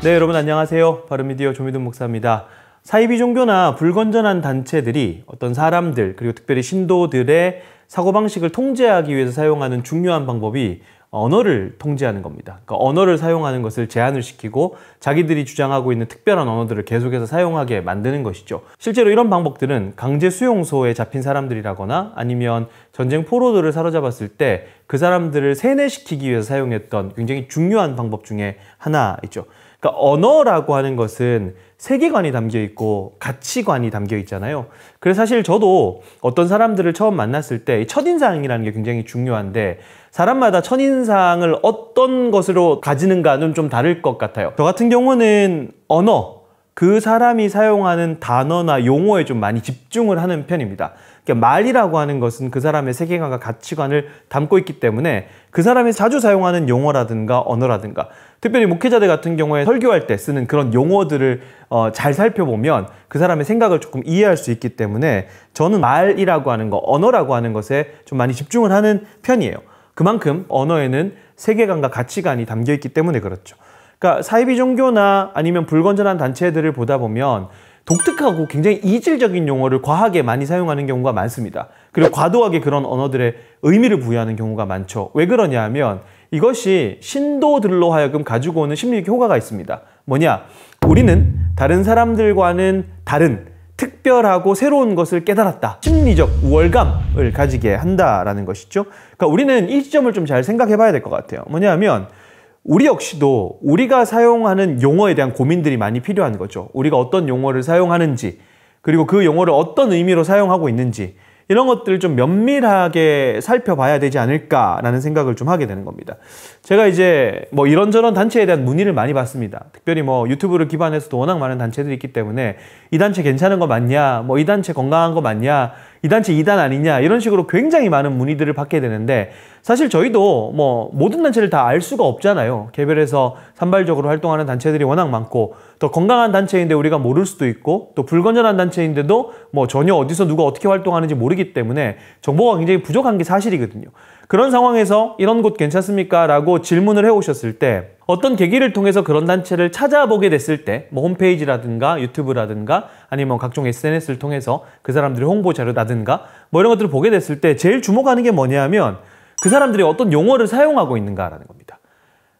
네, 여러분 안녕하세요. 바른미디어 조미돈 목사입니다. 사이비 종교나 불건전한 단체들이 어떤 사람들 그리고 특별히 신도들의 사고방식을 통제하기 위해서 사용하는 중요한 방법이 언어를 통제하는 겁니다. 그러니까 언어를 사용하는 것을 제한을 시키고 자기들이 주장하고 있는 특별한 언어들을 계속해서 사용하게 만드는 것이죠. 실제로 이런 방법들은 강제 수용소에 잡힌 사람들이라거나 아니면 전쟁 포로들을 사로잡았을 때 그 사람들을 세뇌시키기 위해서 사용했던 굉장히 중요한 방법 중에 하나이죠. 그러니까 언어라고 하는 것은 세계관이 담겨 있고 가치관이 담겨 있잖아요. 그래서 사실 저도 어떤 사람들을 처음 만났을 때 첫인상이라는 게 굉장히 중요한데 사람마다 첫인상을 어떤 것으로 가지는가는 좀 다를 것 같아요. 저 같은 경우는 언어, 그 사람이 사용하는 단어나 용어에 좀 많이 집중을 하는 편입니다. 그러니까 말이라고 하는 것은 그 사람의 세계관과 가치관을 담고 있기 때문에 그 사람이 자주 사용하는 용어라든가 언어라든가 특별히 목회자들 같은 경우에 설교할 때 쓰는 그런 용어들을 어, 잘 살펴보면 그 사람의 생각을 조금 이해할 수 있기 때문에 저는 말이라고 하는 거, 언어라고 하는 것에 좀 많이 집중을 하는 편이에요. 그만큼 언어에는 세계관과 가치관이 담겨 있기 때문에 그렇죠. 그러니까 사이비 종교나 아니면 불건전한 단체들을 보다 보면 독특하고 굉장히 이질적인 용어를 과하게 많이 사용하는 경우가 많습니다. 그리고 과도하게 그런 언어들의 의미를 부여하는 경우가 많죠. 왜 그러냐 하면 이것이 신도들로 하여금 가지고 오는 심리적 효과가 있습니다. 뭐냐? 우리는 다른 사람들과는 다른 특별하고 새로운 것을 깨달았다. 심리적 우월감을 가지게 한다라는 것이죠. 그러니까 우리는 이 지점을 좀 잘 생각해 봐야 될 것 같아요. 뭐냐 하면 우리 역시도 우리가 사용하는 용어에 대한 고민들이 많이 필요한 거죠. 우리가 어떤 용어를 사용하는지, 그리고 그 용어를 어떤 의미로 사용하고 있는지, 이런 것들을 좀 면밀하게 살펴봐야 되지 않을까라는 생각을 좀 하게 되는 겁니다. 제가 이제 뭐 이런저런 단체에 대한 문의를 많이 받습니다. 특별히 뭐 유튜브를 기반해서도 워낙 많은 단체들이 있기 때문에 이 단체 괜찮은 거 맞냐, 뭐 이 단체 건강한 거 맞냐, 이 단체 이단 아니냐 이런 식으로 굉장히 많은 문의들을 받게 되는데 사실 저희도 뭐 모든 단체를 다 알 수가 없잖아요. 개별해서 산발적으로 활동하는 단체들이 워낙 많고 또 건강한 단체인데 우리가 모를 수도 있고 또 불건전한 단체인데도 뭐 전혀 어디서 누가 어떻게 활동하는지 모르기 때문에 정보가 굉장히 부족한 게 사실이거든요. 그런 상황에서 이런 곳 괜찮습니까? 라고 질문을 해 오셨을 때 어떤 계기를 통해서 그런 단체를 찾아보게 됐을 때 뭐 홈페이지라든가 유튜브라든가 아니면 뭐 각종 SNS를 통해서 그 사람들의 홍보 자료라든가 뭐 이런 것들을 보게 됐을 때 제일 주목하는 게 뭐냐면 그 사람들이 어떤 용어를 사용하고 있는가라는 겁니다.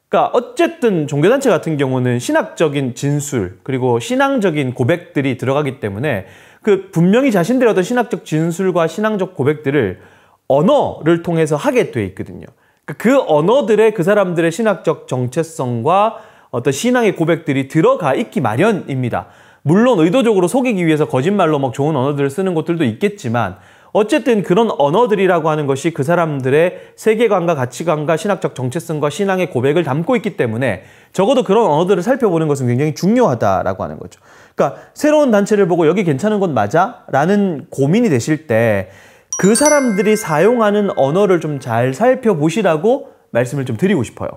그러니까 어쨌든 종교단체 같은 경우는 신학적인 진술 그리고 신앙적인 고백들이 들어가기 때문에 그 분명히 자신들의 어떤 신학적 진술과 신앙적 고백들을 언어를 통해서 하게 돼 있거든요. 그러니까 그 언어들의 그 사람들의 신학적 정체성과 어떤 신앙의 고백들이 들어가 있기 마련입니다. 물론 의도적으로 속이기 위해서 거짓말로 막 좋은 언어들을 쓰는 것들도 있겠지만 어쨌든 그런 언어들이라고 하는 것이 그 사람들의 세계관과 가치관과 신학적 정체성과 신앙의 고백을 담고 있기 때문에 적어도 그런 언어들을 살펴보는 것은 굉장히 중요하다라고 하는 거죠. 그러니까 새로운 단체를 보고 여기 괜찮은 건 맞아? 라는 고민이 되실 때 그 사람들이 사용하는 언어를 좀 잘 살펴보시라고 말씀을 좀 드리고 싶어요.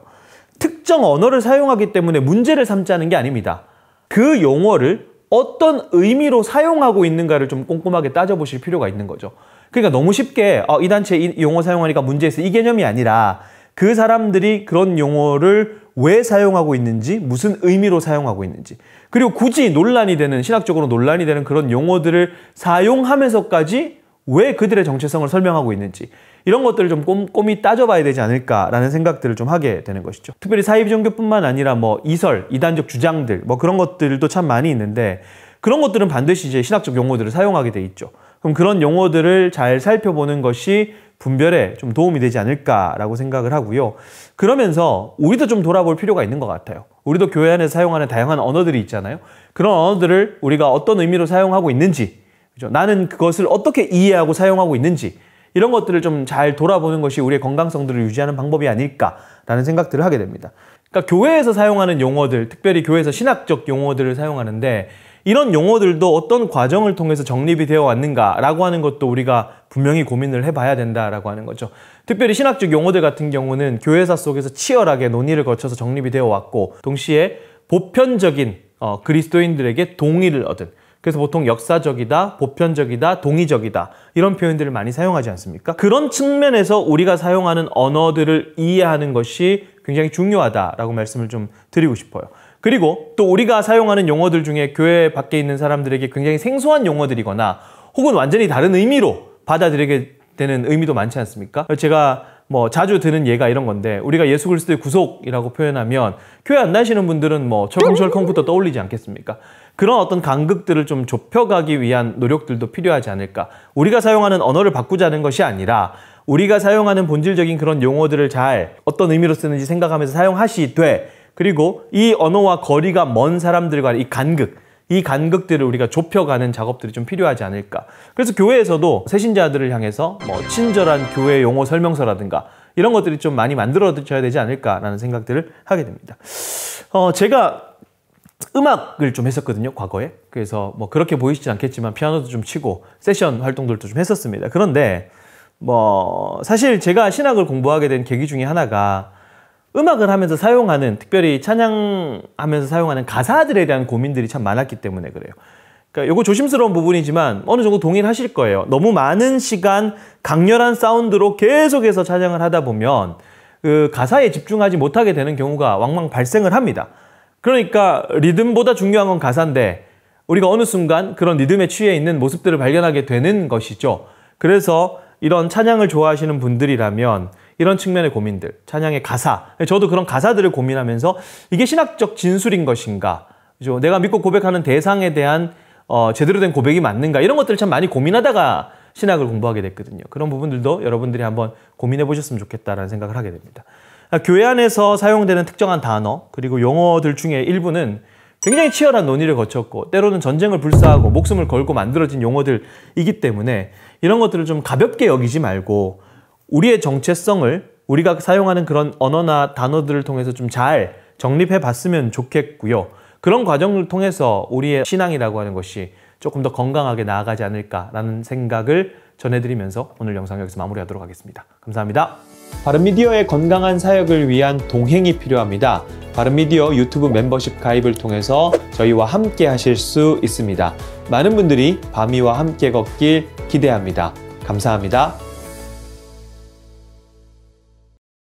특정 언어를 사용하기 때문에 문제를 삼자는 게 아닙니다. 그 용어를 어떤 의미로 사용하고 있는가를 좀 꼼꼼하게 따져보실 필요가 있는 거죠. 그러니까 너무 쉽게 어, 이 단체 이 용어 사용하니까 문제 있어 이 개념이 아니라 그 사람들이 그런 용어를 왜 사용하고 있는지 무슨 의미로 사용하고 있는지 그리고 굳이 논란이 되는 신학적으로 논란이 되는 그런 용어들을 사용하면서까지 왜 그들의 정체성을 설명하고 있는지 이런 것들을 좀 꼼꼼히 따져봐야 되지 않을까라는 생각들을 좀 하게 되는 것이죠. 특별히 사이비 종교뿐만 아니라 뭐 이설, 이단적 주장들 뭐 그런 것들도 참 많이 있는데 그런 것들은 반드시 이제 신학적 용어들을 사용하게 돼 있죠. 그럼 그런 용어들을 잘 살펴보는 것이 분별에 좀 도움이 되지 않을까라고 생각을 하고요. 그러면서 우리도 좀 돌아볼 필요가 있는 것 같아요. 우리도 교회 안에서 사용하는 다양한 언어들이 있잖아요. 그런 언어들을 우리가 어떤 의미로 사용하고 있는지, 그죠? 나는 그것을 어떻게 이해하고 사용하고 있는지, 이런 것들을 좀 잘 돌아보는 것이 우리의 건강성들을 유지하는 방법이 아닐까라는 생각들을 하게 됩니다. 그러니까 교회에서 사용하는 용어들, 특별히 교회에서 신학적 용어들을 사용하는데 이런 용어들도 어떤 과정을 통해서 정립이 되어 왔는가라고 하는 것도 우리가 분명히 고민을 해봐야 된다라고 하는 거죠. 특별히 신학적 용어들 같은 경우는 교회사 속에서 치열하게 논의를 거쳐서 정립이 되어 왔고 동시에 보편적인 어, 그리스도인들에게 동의를 얻은 그래서 보통 역사적이다, 보편적이다, 동의적이다 이런 표현들을 많이 사용하지 않습니까? 그런 측면에서 우리가 사용하는 언어들을 이해하는 것이 굉장히 중요하다라고 말씀을 좀 드리고 싶어요. 그리고 또 우리가 사용하는 용어들 중에 교회 밖에 있는 사람들에게 굉장히 생소한 용어들이거나 혹은 완전히 다른 의미로 받아들이게 되는 의미도 많지 않습니까? 제가 뭐 자주 드는 예가 이런 건데 우리가 예수 그리스도의 구속이라고 표현하면 교회 안 나시는 분들은 뭐 철컹철컹부터 떠올리지 않겠습니까? 그런 어떤 간극들을 좀 좁혀가기 위한 노력들도 필요하지 않을까. 우리가 사용하는 언어를 바꾸자는 것이 아니라 우리가 사용하는 본질적인 그런 용어들을 잘 어떤 의미로 쓰는지 생각하면서 사용하시되 그리고 이 언어와 거리가 먼 사람들과 이 간극 이 간극들을 우리가 좁혀가는 작업들이 좀 필요하지 않을까. 그래서 교회에서도 새신자들을 향해서 뭐 친절한 교회 용어 설명서라든가 이런 것들이 좀 많이 만들어져야 되지 않을까라는 생각들을 하게 됩니다. 어, 제가 음악을 좀 했었거든요, 과거에. 그래서 뭐 그렇게 보이시지 않겠지만 피아노도 좀 치고 세션 활동들도 좀 했었습니다. 그런데 뭐 사실 제가 신학을 공부하게 된 계기 중에 하나가 음악을 하면서 사용하는 특별히 찬양하면서 사용하는 가사들에 대한 고민들이 참 많았기 때문에 그래요. 그러니까 이거 조심스러운 부분이지만 어느 정도 동의하실 거예요. 너무 많은 시간 강렬한 사운드로 계속해서 찬양을 하다 보면 그 가사에 집중하지 못하게 되는 경우가 왕왕 발생을 합니다. 그러니까 리듬보다 중요한 건 가사인데 우리가 어느 순간 그런 리듬에 취해 있는 모습들을 발견하게 되는 것이죠. 그래서 이런 찬양을 좋아하시는 분들이라면 이런 측면의 고민들, 찬양의 가사, 저도 그런 가사들을 고민하면서 이게 신학적 진술인 것인가, 그죠? 내가 믿고 고백하는 대상에 대한 어, 제대로 된 고백이 맞는가 이런 것들을 참 많이 고민하다가 신학을 공부하게 됐거든요. 그런 부분들도 여러분들이 한번 고민해 보셨으면 좋겠다라는 생각을 하게 됩니다. 아, 교회 안에서 사용되는 특정한 단어 그리고 용어들 중에 일부는 굉장히 치열한 논의를 거쳤고 때로는 전쟁을 불사하고 목숨을 걸고 만들어진 용어들이기 때문에 이런 것들을 좀 가볍게 여기지 말고 우리의 정체성을 우리가 사용하는 그런 언어나 단어들을 통해서 좀 잘 정립해 봤으면 좋겠고요. 그런 과정을 통해서 우리의 신앙이라고 하는 것이 조금 더 건강하게 나아가지 않을까라는 생각을 전해드리면서 오늘 영상 여기서 마무리하도록 하겠습니다. 감사합니다. 바른미디어의 건강한 사역을 위한 동행이 필요합니다. 바른미디어 유튜브 멤버십 가입을 통해서 저희와 함께 하실 수 있습니다. 많은 분들이 바미와 함께 걷길 기대합니다. 감사합니다.